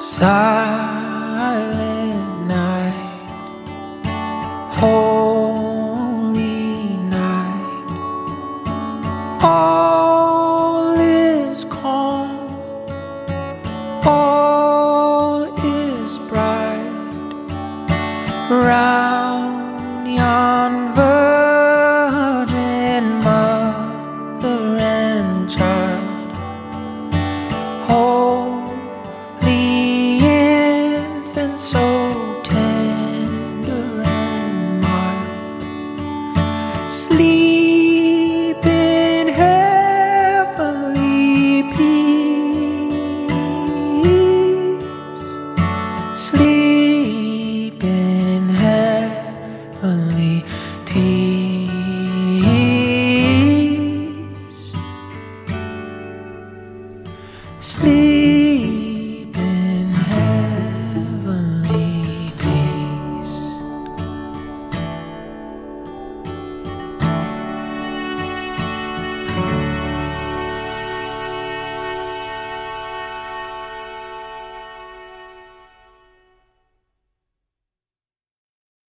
Silent night, holy night, all is calm, all is bright. Round sleep in heavenly peace. Sleep in heavenly peace. Sleep.